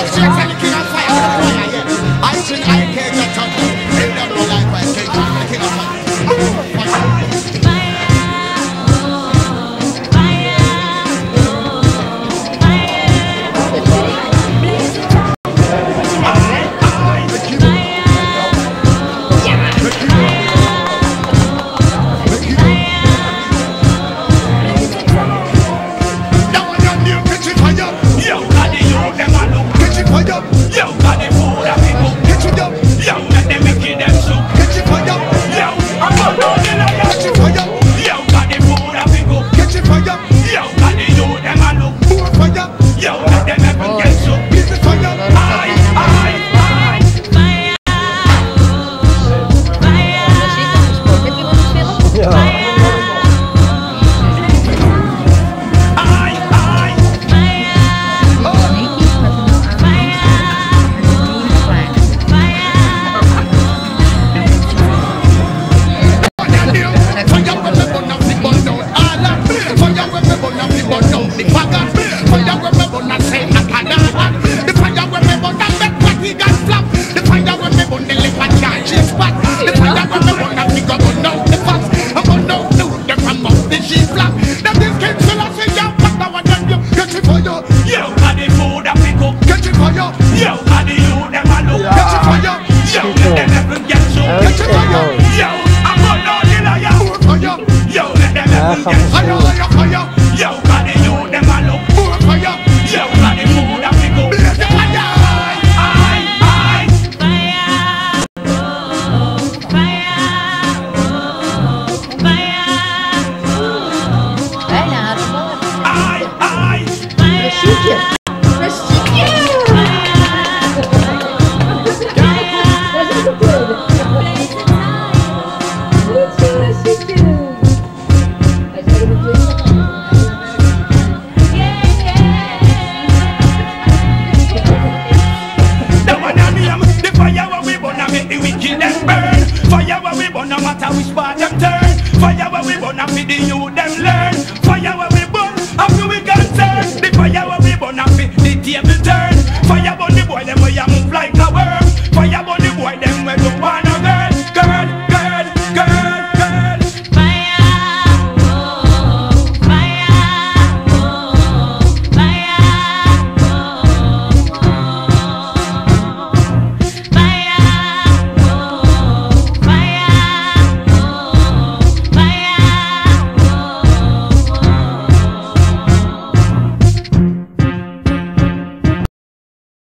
I think I can't get up. Build up my life, I can't. I'm the king of fire. the sheep black. Them this king still a sing down, but now I tell you, get it for you. You got the food that we cook. Get it for you. You got the you never look. Yeah. Get it for you. You let them never get you. Get it for you. You I'm gonna know the liar. Food for you. You let them never get you. the youth